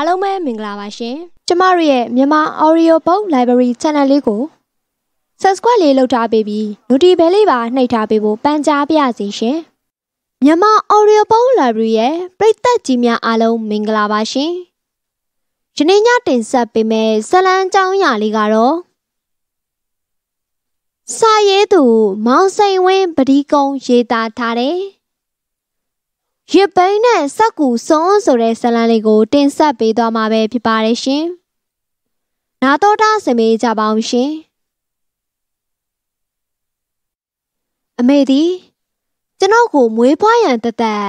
အားလုံးပဲမင်္ဂလာပါရှင်ကျမတို့ရဲ့မြန်မာ Audio Book Library Channel လေးကို Subscribe လေးလုပ်ထားပေးပြီး Notification Bell လေးပါနှိပ်ထားပေးဖို့ပန်ကြားပါရစေရှင်မြန်မာ Audio Book Library ရဲ့ပရိသတ်ကြီးများအားလုံးမင်္ဂလာပါရှင်ယနေ့ညတင်ဆက်ပေးမယ့်ဇလန်းကြောင်းရာလေးကတော့စာရေးသူ မောင်စိန်ဝင်းပဒီကုံရေးသားထားတဲ့ ရစ်ပိန်းနဲ့စက်ကူစုံဆိုတဲ့ဇလန်းလေးကို တင်ဆက်ပေးသွားမှာပဲဖြစ်ပါတယ်ရှင်။နာတော်တာစမေးကြပါအောင်ရှင်။အမေသည်ကျွန်တော်ကိုမွေးဖွားရန်တသက်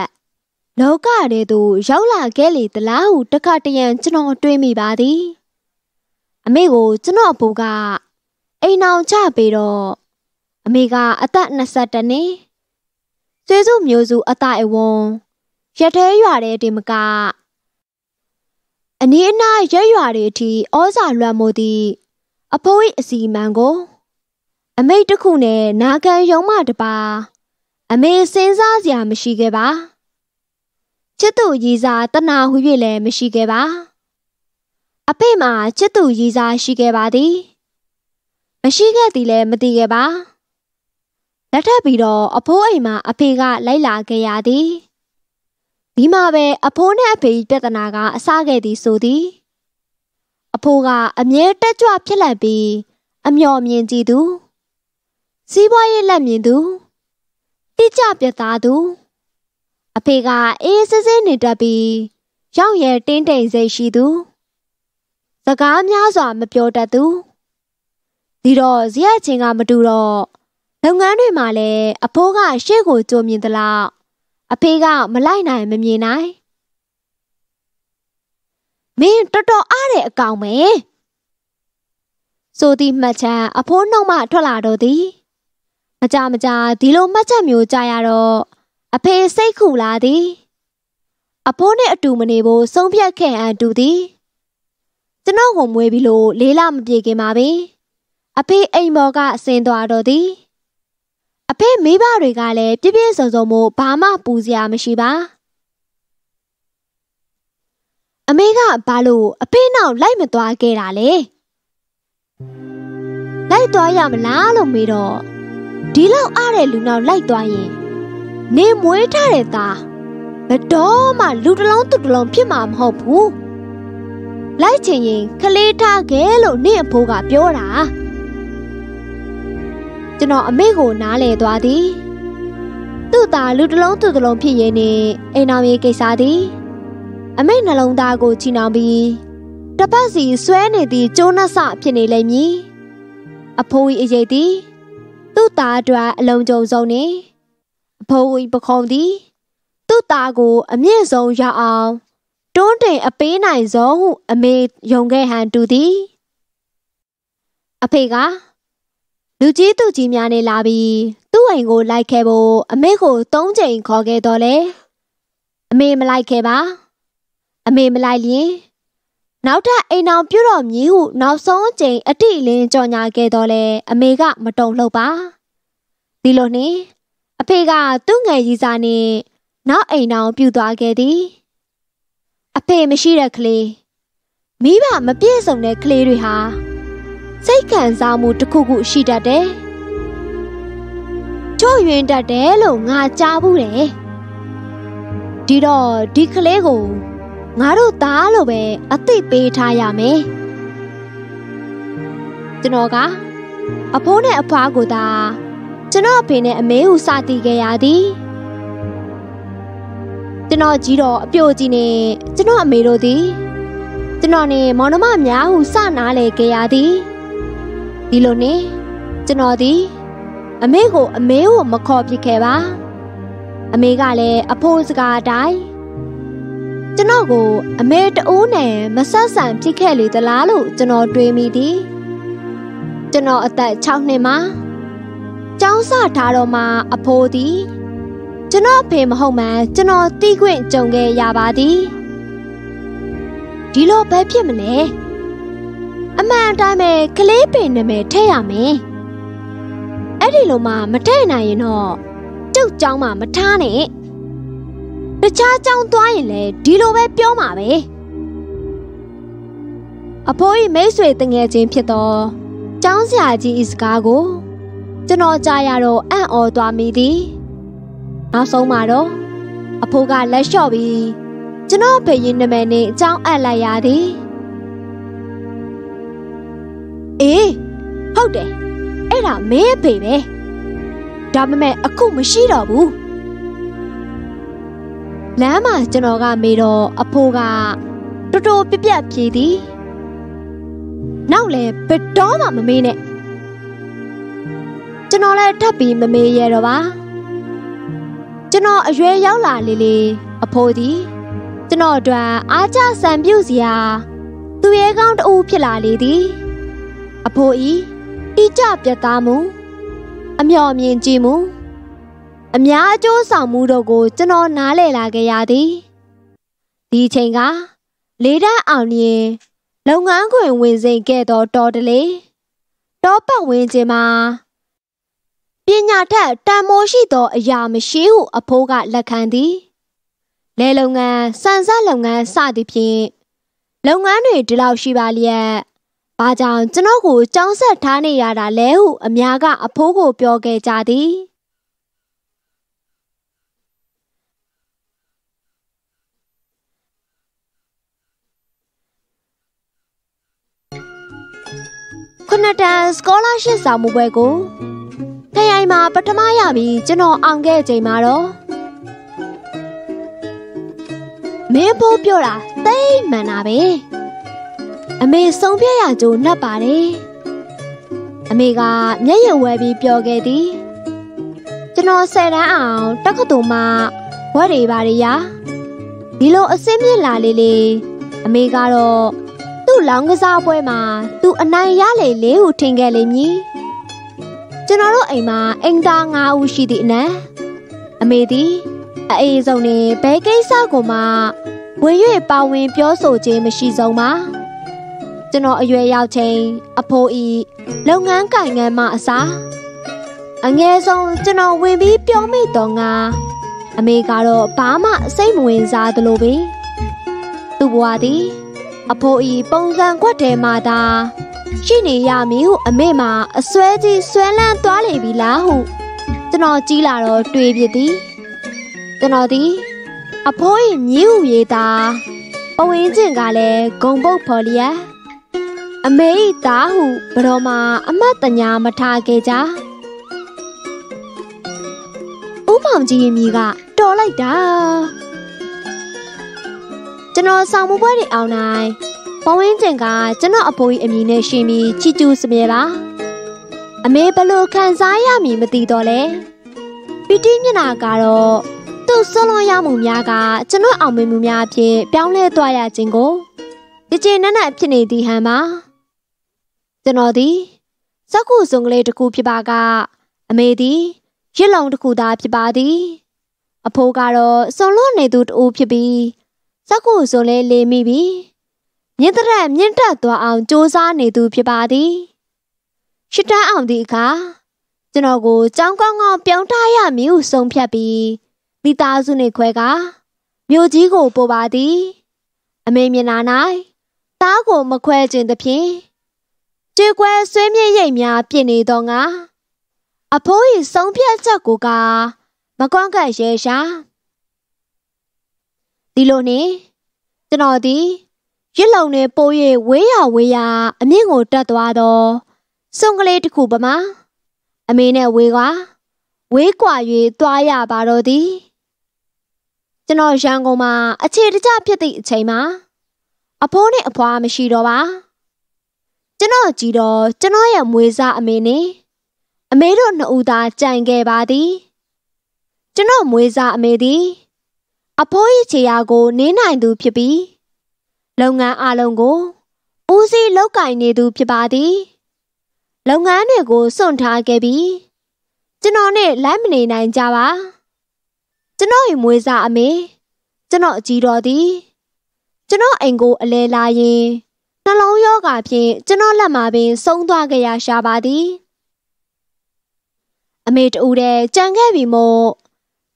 လောကတဲ့သူရောက်လာခဲ့လေတလားဟုတခါတရံကျွန်တော်တွေးမိပါသည်။အမေကိုကျွန်တော်အဖိုးကအိမ်အောင်ချပေးတော့အမေကအသက်22နှစ်ကျေးဇူးမျိုးစုအတအဝွန် ရထဲရွာတဲ့တင်မကအနီးအနားရက်ရွာတွေအထိဩဇာလွှမ်းမိုးသည့်အဖိုး၏အစီအမံကို အမိတ်တစ်ခုနဲ့နာခံယုံမတပါ အမေစဉ်းစားစရာမရှိခဲ့ပါချစ်သူရည်စားတနာဟု၍လည်းမရှိခဲ့ပါအဖေမှာချစ်သူရည်စားရှိခဲ့ပါသည်မရှိခဲ့သည်လည်းမသိခဲ့ပါလက်ထပ်ပြီးတော့အဖိုးအိမ်မှာအဖေကလိုက်လာခဲ့ရသည် ဒီမှာပဲအဖိုးနဲ့အဖေပြဿနာကအစခဲ့သည်ဆိုသည်အဖိုးကအမြဲတက်ကြွဖြစ်လက်ပြီးအမျော်မြင်ကြည့်သူစီးပွားရေးလက်မြင်သူတိကျပြတ်သားသူအဖေကအေးစစ်စစ်နေတတ်ပြီးရောက်ရဲတင်းတိမ်စိတ်ရှိသူစကားများစွာမပြောတတ်သူဒီတော့ဇရက်ချင်းကမတူတော့လုပ်ငန်းတွေမှာလည်းအဖိုးကရှေ့ကိုကြိုမြင်သလား အဖေကမလိုက်နိုင်မမြင်နိုင်မင်းတော်တော်အားတဲ့အကောင်ပဲဆိုသည်မှတ်ချက်အဖိုးနှုတ်မှထွက်လာတော့သည်မကြမကြဒီလိုမှတ်ချက်မျိုးကြားရတော့အဖေစိတ်ခုလာသည်အဖိုးနဲ့အတူမနေဖို့ဆုံးဖြတ်ခဲ့အံတူသည်ကျွန်တော်ကိုမွေးပြီးလို့လေးလမပြေခင်ပါပဲအဖေအိမ်ပေါ်ကအစင်သွားတော့သည် အဖေမိဘတွေကလည်းပြည့်ပြည့်စုံစုံမို့ဘာမှပူစရာမရှိပါအမေကဘာလို့အဖေနောက်လိုက်မသွားခဲ့တာလဲလိုက်သွားရမလားလို့မေးတော့ဒီလောက်အားတဲ့လူနောက်လိုက်သွားရင်နေမွေးထားတဲ့သားဘတော်မှလူတစ်လုံးသူတစ်လုံးဖြစ်မှာမဟုတ်ဘူးလိုက်ချင်ရင်ခလေးထားခဲ့လို့နင့်အဖိုးကပြောတာ ကျွန်တော်အမေကိုနားလဲသွားသည်သူ့သားလူတစ်လုံးသူ့တစ်လုံးဖြစ်ရင်းနဲ့အိမ်တော်ရေးကိစ္စသည်အမေနှလုံးသားကိုချီနှောင်ပြီးတပတ်စီဆွဲနေသည့်ကျိုးနှဆဖြစ်နေလိမ့်မည်အဖိုးကြီးအရေးသည်သူ့သားအတွက်အလုံးကြုံဆုံးနေအဖိုးကြီးပခုံးသည်သူ့သားကို အမြင့်ဆုံးရအောင်တွန်းတင်အပေးနိုင်ဆုံးဟုအမေယုံခဲ့ဟန်တူသည်အဖေက လူကြီးသူကြီးများနဲ့လာပြီးသူ့အိမ်ကိုလိုက်ခဲ့ဖို့အမေကိုသုံးချိန်ခေါ်ခဲ့တော့လေအမေမလိုက်ခဲ့ပါအမေမလိုက်ရင်နောက်ထပ်အိမ်အောင်ပြုတော်မည်ဟုနောက်ဆုံးအချိန်အတိအလင်းကြော်ညာခဲ့တော့လေအမေကမတုံလှုပ်ပါဒီလိုနှင့်အဖေကသူ့ငယ်ကြီးစားနဲ့နောက်အိမ်အောင်ပြုသွားခဲ့သည်အဖေမရှိတဲ့ကလေးမိဘမပြည့်စုံတဲ့ကလေးတွေဟာ စိတ်ခံစားမှုတစ်ခုခုရှိတတ်တယ်။ချို့ယွင်းတတ်တယ်လို့ငါကြားဘူးတယ်။ဒီတော့ဒီကလေးကိုငါတို့သားလို့ပဲအသိပေးထားရမယ်။ကျွန်တော်ကအဖိုးနဲ့အဖွားကိုသာကျွန်တော်အဖေနဲ့အမေကိုစတီးခဲ့ရသည်။ကျွန်တော်ကြီးတော့အပြိုကြီးနဲ့ကျွန်တော်အမေတို့သည်ကျွန်တော်နဲ့မောင်နှမများဟုစနားလေခဲ့ရသည်။ ဒီလိုနဲ့ကျွန်တော်ဒီအမေကိုအမေကိုမခေါ်ပြခဲ့ပါအမေကလည်းအဖိုးစကားအတိုင်းကျွန်တော်ကိုအမေတူးနဲ့မဆက်ဆံဖြစ်ခဲ့လေသလားလို့ကျွန်တော်တွေးမိသည်ကျွန်တော်အသက်6နှစ်မှာကျောင်းစထားတော့မှအဖိုးသည်ကျွန်တော်ဖေမဟုတ်မှန်ကျွန်တော်တီးခွင့်ကြုံခဲ့ရပါသည်ဒီလိုပဲဖြစ်မလဲ အမှန်အတိုင်းပဲကလေးပင်နာမည်ထည့်ရမယ်။အဲ့ဒီလိုမှမထည့်နိုင်ရင်တော့တုတ်ကြောင်းမှမထားနဲ့။တခြားကြောင်းသွားရင်လည်းဒီလိုပဲပြောမှာပဲ။အဖိုးကြီးမိတ်ဆွေတငယ်ချင်းဖြစ်သောကျောင်းဆရာကြီးဤစကားကိုကျွန်တော်ကြားရတော့အံ့ဩသွားမိသည်။နောက်ဆုံးမှာတော့အဖိုးကလက်လျှော့ပြီးကျွန်တော်ဘယ်ရင်နာမည်နဲ့အကြောင်းအပ်လိုက်ရသည်။ အေးဟုတ်တယ်အဲ့ဒါမင်းဖေပဲဒါပေမဲ့အခုမရှိတော့ဘူးလမ်းမှာကျွန်တော်ကမေးတော့အဖိုးကတော်တော်ပြပြဖြေသည်နောက်လဲဘယ်တော့မှမမေးနဲ့ကျွန်တော်လည်းထပ်ပြီးမမေးရတော့ပါကျွန်တော်အရွယ်ရောက်လာလေလေအဖိုးသည်ကျွန်တော်အတွက်အားကျဆံပြုတ်စရာသူရဲကောင်းတူဖြစ်လာလေသည် အဖိုးဤဤကြပြတ်သားမှုအမျှော်မြင်ကြည့်မှုအများအကျိုးဆောင်မှုတို့ကို ကျွန်တော်နားလည်လာခဲ့ရသည်ဒီချိန်ကလေးတန်းအောင်ရင်လုပ်ငန်းခွင်ဝင်စိန်ခဲ့သောတော်တလေတောပတ်ဝင်းခြင်းမှာပညာထက်တန်မိုးရှိသော အရာမရှိဟုအဖိုးကလက်ခံသည်လဲလုပ်ငန်းစံစလုပ်ငန်းစသည်ဖြင့်လုပ်ငန်းတွေဒီလောက်ရှိပါလျက် ဘာကြောင့်ကျွန်တော်ကိုကြောင်းဆက်ထားနေရတာလဲဟုအများကအဖိုးကိုပြောခဲ့ကြသည်ခုနှစ်တန်းစကောလာရှစ်စာမှုပွဲကိုခရိုင်မှာပထမရပြီးကျွန်တော်အောင်ခဲ့ချိန်မှာတော့မင်းဖိုးပြောတာသိမှန်တာပဲ အမေဆုံးဖြတ်ရကြိုးနှက်ပါတယ်အမေကမျက်ရည်ဝဲပြီးပြောခဲ့သည်ကျွန်တော်ဆယ်တန်းအောင်တက္ကသိုလ်မှာဝက်တွေပါရရဒီလိုအစင်းမြင့်လာလေလေအမေကတော့သူ့လောင်းကစားပွဲမှာသူအနိုင်ရလေလေဟုထင်ခဲ့လိမ့်မည်ကျွန်တော်တို့အိမ်မှာအိမ်သား၅ဦးရှိသည့်အနက်အမေသည်အေးဆုံးနဲ့ဘဲကိစ္စကိုမှဝင်၍ပါဝင်ပြောဆိုခြင်းမရှိဆုံးပါ ကျွန်တော်အရွယ်ရောက်ချိန်အဖိုးဤလုပ်ငန်းကိုင်ငန်းမှအစားအငယ်ဆုံးကျွန်တော်ဝင်ပြီးပြောမိတော့ငါအမေကတော့ဘာမှစိတ်မဝင်စားသလိုပဲသူ့ဘဝသည်အဖိုးဤပုံစံကွက်ထဲမှာသာရှိနေရမည်ဟုအမေမှာအစွဲကြီးဆွဲလန်းသွားလေပြီလားဟုကျွန်တော်ကြီးလာတော့တွေးပြသည်ကျွန်တော်သည်အဖိုး၏မြည်ဟုရေးတာပဝင်းကျင်ကလည်းဂုံပုတ်ဖော်လျက် အမေ၏သားဟုဘတော်မှာအမတ်တညာမထားခဲ့ကြဥမောင်ကြီးရဲ့မိကတော်လိုက်တာကျွန်တော်ဆောင်မပွဲတွေအောင်နိုင်ပဝင်းကျင်ကကျွန်တော်အဖိုးကြီးအမည်နဲ့ရှင်ပြီးချီကျူးစမြဲပါအမေဘလို့ခံစားရမည်မသိတော့လဲပီတိမျက်နာကတော့သူ့ဆွလွန်ရမှုများကကျွန်တော်အောင်မေမှုများအဖြစ်ပြောင်းလဲသွားရခြင်းကိုကြည်ကျင်နက်နက်ဖြစ်နေသည်ဟန်ပါ ကျွန်တော်သည်စက္ကူစုံကလေးတစ်ခုဖြစ်ပါကအမေသည်ရစ်လုံတစ်ခုသာဖြစ်ပါသည် အဖိုးကတော့စုံလွန်နေသူတူဖြစ်ပြီးစက္ကူစုံလေးလေးမိပြီးမြင့်တဲ့မြင့်တက်သွားအောင်စူးစမ်းနေသူဖြစ်ပါသည်ရှစ်တန်းအောင်သည့်အခါကျွန်တော်ကိုကြောင်းကောင်းကောင်းပြောင်းထားရမည်ဟုဆုံးဖြတ်ပြီးမိသားစုနှင့်ခွဲကမြို့ကြီးကိုပို့ပါသည် အမေမျက်နှာ၌တားကိုမခွဲခြင်းသဖြင့် ကြေကွဲဆွေးမြေ့ရိပ်များပြင့်နေသောငါအဖိုး၏ဆုံးဖြတ်ချက်ကိုကမကွန့်ကန့်ရဲရှာဒီလိုနှင့်ကျွန်တော်သည်ရစ်လုံနဲ့ပိုး၍ဝေးရဝေးရအမြင့်ကိုတက်သွားတော့စုံကလေးတစ်ခုပမာအမေနဲ့ဝေးကွာဝေးကွာ၍သွားရပါတော့သည်ကျွန်တော်ရန်ကုန်မှာအခြေတကျဖြစ်သည့်အချိန်မှာအဖိုးနဲ့အဖွားမရှိတော့ပါ ကျွန်တော်ကြည့်တော့ကျွန်တော်ရဲ့မွေးစားအမေနဲ့အမေတို့နှစ်ဦးသာကြံခဲ့ပါသည်ကျွန်တော်မွေးစားအမေသည်အဖိုး၏ခြေရာကိုနင်းနိုင်သူဖြစ်ပြီးလုပ်ငန်းအလုံးကိုဦးစီးလောက်ကင်နေသူဖြစ်ပါသည်လုပ်ငန်းတွေကိုစွန့်ထားခဲ့ပြီးကျွန်တော်နဲ့လိုက်မနေနိုင်ကြပါကျွန်တော်၏မွေးစားအမေကျွန်တော်အကြီးတော်သည်ကျွန်တော်အိမ်ကိုအလဲလာရင် နှလုံးရောဂါဖြင့်ကျွန်တော်လက်မှာပင်ဆုံးသွားကြရရှာပါသည်အမေတူတဲ့ကြံခဲ့ပြီမို့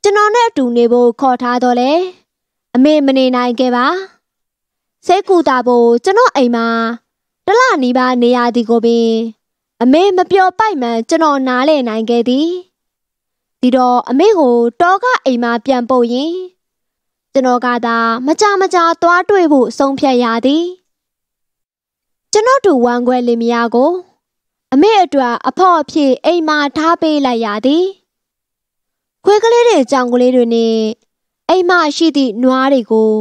ကျွန်တော်နဲ့အတူနေဖို့ခေါ်ထားတော့လေအမေမနေနိုင်ခဲ့ပါစိတ်ကူတာဖို့ကျွန်တော်အိမ်မှာတလနီးပါးနေရသည်ကိုပင်အမေမပြောပိုက်မှန်ကျွန်တော်နားလဲနိုင်ခဲ့သည်ဒီတော့အမေကိုတောကအိမ်မှာပြန်ပို့ရင်ကျွန်တော်ကသာမကြမကြသွားတွေ့ဖို့ဆုံးဖြတ်ရသည် ကျွန်တော်တို့ဝမ်းခွဲလင်မယားကို အမေအတွက်အဖော့အဖြစ်အိမ်မှာထားပေးလိုက်ရသည်ခွေးကလေးတွေကြောင်ကလေးတွေနဲ့အိမ်မရှိသည့်နွားတွေကို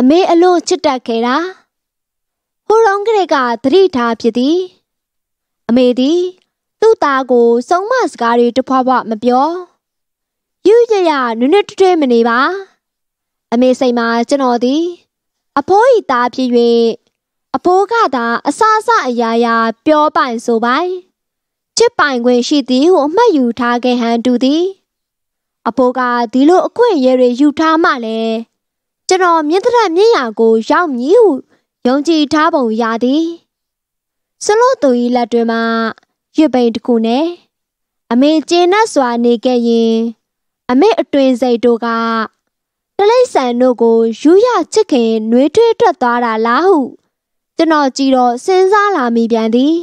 အမေအလို့ချစ်တတ်ခဲ့တာဟိုတုန်းကလေးကသတိထားဖြစ်သည် အမေသည် သူ့သားကိုစုံမစကားတွေတဖွာဖွာမပြောယူရရနွနွထွေးမနေပါ အမေစိတ်မှာကျွန်တော်သည် အဖိုးဤသားဖြစ်၍ အဖိုးကသာအဆအဆအရာရာပြောပိုင်ဆိုပိုင်ချစ်ပိုင်ခွင့်ရှိသည်ဟုအမှတ်ယူထားခဲ့ဟန်တူသည်အဖိုးကဒီလိုအခွင့်အရေးတွေယူထားမှလည်းကျွန်တော်မြင့်တဲ့မြင့်ရာကိုရောက်မည်ဟုယုံကြည်ထားပုံရသည်စလို့သူ၏လက်တွင်မှရွပိန်တစ်ခုနဲ့အမေကျင်းနဲ့စွာနေခဲ့ရင်အမေအတွင်စိတ်တို့ကတလိษံတို့ကိုယူရချစ်ခင်နှွေးထွေးထွက်သွားတာလားဟု ကျွန်တော်ကြည့်တော့စဉ်းစားလာမိပြန်သည်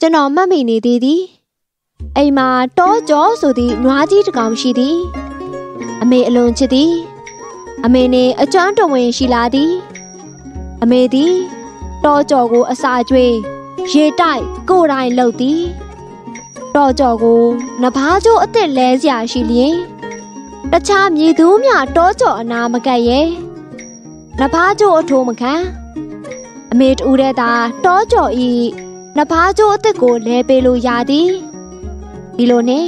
ကျွန်တော်မှတ်မိနေသေးသည်အိမ်မှာတောကြောဆိုသည့်နွားကြီးတစ်ကောင်ရှိသည်အမေအလွန်ချစ်သည်အမေနှင့်အကျွမ်းတော်ဝင်ရှိလာသည်အမေသည်တောကြောကိုအစာကျွေးရေတိုက်ကိုယ်တိုင်လှုပ်သည်တောကြောကိုနဘားကျိုးအစ်စ်လဲစရာရှိလျင်တခြားမြည်သူမြတောကြောအနာမကက်ရဲ့ နဘားကျိုးအထိုးမခံအမေတူတဲ့သာတောကြောဤနဘားကျိုးအစ်စ်ကိုလဲပေးလို့ရသည်ဒီလိုနဲ့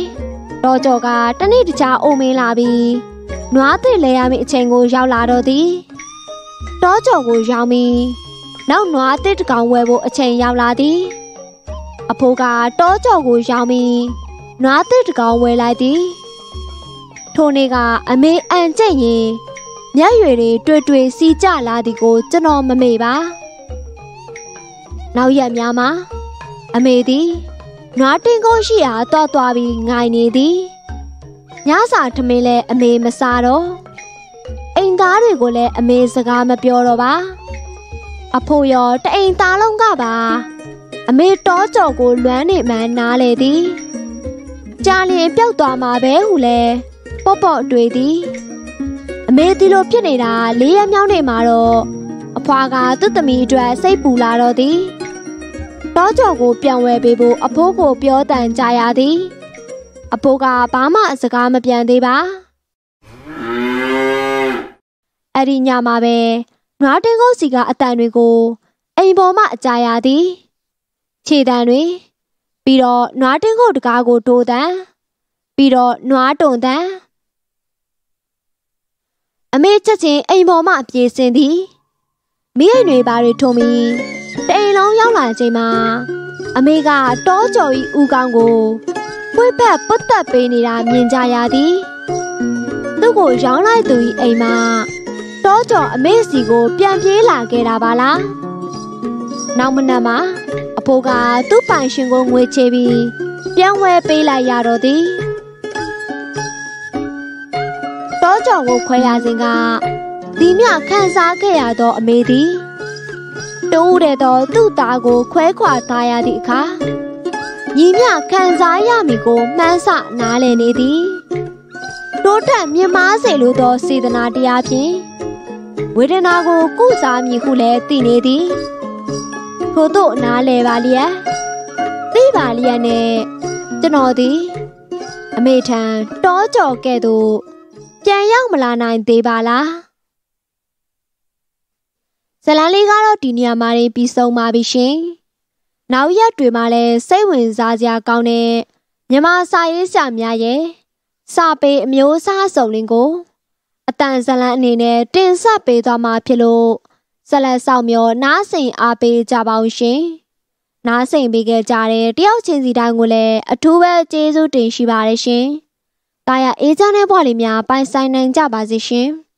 တော့ကြော်ကတနေ့တခြားအုံမင်းလာပြီးနွားသစ်လဲရမည့်အချိန်ကိုရောက်လာတော့သည်တောကြော်ကိုရောက်ပြီးနောက်နွားသစ်တကောင်ဝယ်ဖို့အချိန်ရောက်လာသည်အဖိုးကတောကြော်ကိုရောက်ပြီးနွားသစ်တကောင်ဝယ်လိုက်သည်ထိုနေ့ကအမေအန်ကျင့်ရင် မျက်ရွယ်တွေတွေ့တွေ့စီကြလာသည်ကို ကျွန်တော်မမေ့ပါနောက်ရက်များမှာအမေသည်နွားတင်ကုန်းရှိရာတော့သွားပြီးငိုင်နေသည်ညစာထမင်းလဲအမေမစားတော့အိမ်သားတွေကိုလည်းအမေစကားမပြောတော့ပါအဖိုးရောတအိမ်သားလုံးကပါ အမေတောကြော်ကိုလွမ်းနေမှန်းနားလေသည်ကြာလျင်ပျောက်သွားမှာပဲဟုလဲပေါ့ပေါ့တွေးသည် အမေဒီလိုဖြစ်နေတာလေးရမြောင်းနေမှာတော့အဖွာကသူ့သမီးအတွက်စိတ်ပူလာတော့သည်တောကြော်ကိုပြန်ဝဲပေးဖို့အဖိုးကိုပြောတန်ကြရသည်အဖိုးကဘာမှစကားမပြန်သေးပါအဲ့ဒီညမှာပဲနွားတင်းကုန်းစီကအတန်တွေကိုအိမ်ပေါ်မှအကြရသည်ခြေတံတွေပြီးတော့နွားတင်းကုန်းတကားကိုတိုးတန်ပြီးတော့နွားတုံတန် အမေချက်ချင်းအိမ်ပေါ်မှပြေးစင်းသည်မိအိမ်တွေဘာတွေထုံပြီးတိမ်လုံးရောက်လာချိန်မှာအမေကတောကျော်ဤဦးကောင်းကိုပွေ့ပတ်ပုတ်တက်ပေးနေတာမြင်ကြရသည်သူ့ကိုရောင်းလိုက်သူဤအိမ်မှာတောကျော်အမေစီကို ပြန်ပြေးလာခဲ့တာပါလားနောက်မနက်မှာအဖိုးကသူ့ပိုင်ရှင်ကိုငွေချေပြီးပြန်ဝဲပေးလိုက်ရတော့သည် တောကျော်ကိုခွဲရစဉ်ကဒီမြခန်းစားခဲ့ရသောအမေသည်တိုးတဲ့သောသူ့သားကိုခွဲခွာထားရသည့်အခါညီမြခံစားရမည်ကိုမှန်းဆနားလည်နေသည်တိုးတက်မြင်မားစေလိုသောစေတနာတရားဖြင့်ဝေဒနာကိုကုစားမည်ဟုလည်းသိနေသည်ထို့သို့နားလည်ပါလျက်သိပါလျက်နဲ့ကျွန်တော်သည်အမေထံတောကြော်ကဲ့သို့ ပြန်ရောက်မလာနိုင်သေးပါလားဇလန်းလေးကတော့ဒီနေရာမှာပြီးဆုံးပါပြီရှင်။နောက်ရက်တွေမှာလည်းစိတ်ဝင်စားစရာကောင်းတဲ့မြမစာရေးဆရာများရဲ့စာပေအမျိုးအစားစုံလင်ကိုအတန်ဇလန်းအနေနဲ့တင်ဆက်ပေးသွားမှာဖြစ်လို့ဇလန်းဆောင်မျောနားဆင်အားပေးကြပါဦးရှင်။နားဆင်ပေးခဲ့ကြတဲ့တယောက်ချင်းစီတိုင်းကိုလည်းအထူးပဲကျေးဇူးတင်ရှိပါတယ်ရှင်။ တာယာအေးချမ်းတဲ့ဘဝလေးများပိုင်ဆိုင်နိုင်ကြပါစေရှင်။